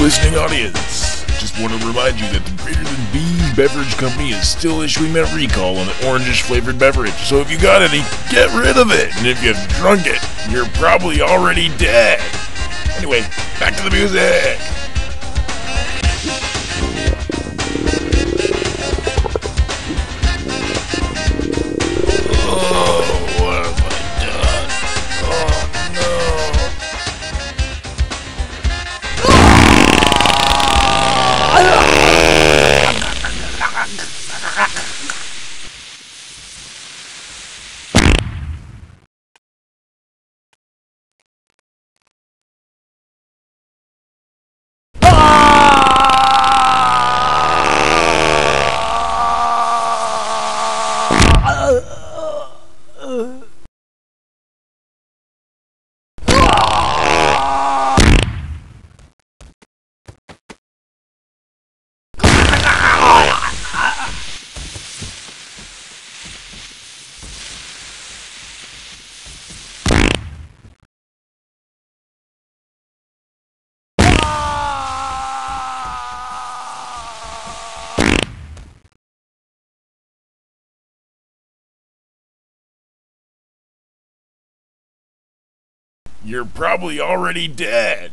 listening audience. Just want to remind you that the Greater Than B Beverage Company is still issuing that recall on the orangish flavored beverage. So if you got any, get rid of it. And if you've drunk it, you're probably already dead. Anyway, back to the music. You're probably already dead.